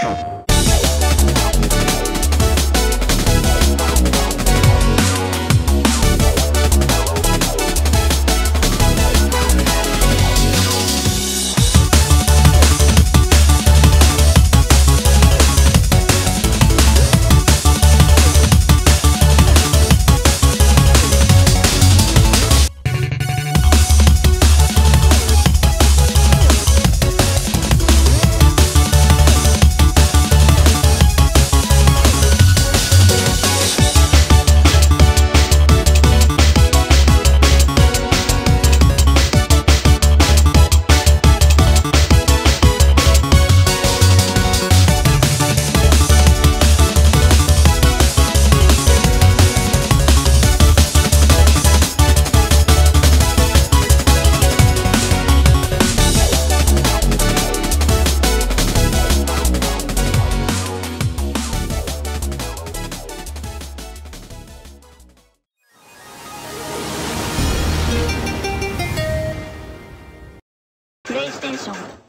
you レイステーション。